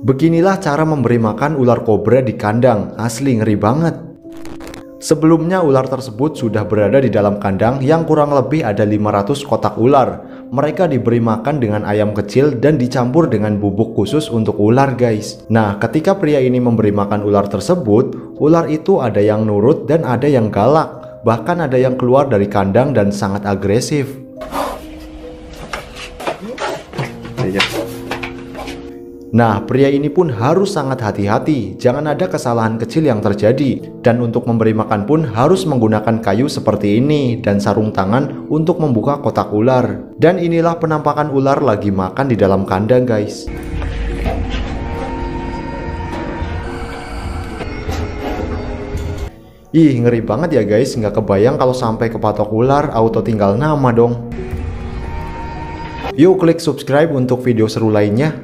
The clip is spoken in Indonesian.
Beginilah cara memberi makan ular kobra di kandang, asli ngeri banget. Sebelumnya ular tersebut sudah berada di dalam kandang yang kurang lebih ada 500 kotak ular. Mereka diberi makan dengan ayam kecil dan dicampur dengan bubuk khusus untuk ular guys. Nah ketika pria ini memberi makan ular tersebut, ular itu ada yang nurut dan ada yang galak. Bahkan ada yang keluar dari kandang dan sangat agresif. Nah, pria ini pun harus sangat hati-hati, jangan ada kesalahan kecil yang terjadi. Dan untuk memberi makan pun harus menggunakan kayu seperti ini dan sarung tangan untuk membuka kotak ular. Dan inilah penampakan ular lagi makan di dalam kandang guys. Ih, ngeri banget ya guys, nggak kebayang kalau sampai kepatok ular, auto tinggal nama dong. Yuk klik subscribe untuk video seru lainnya.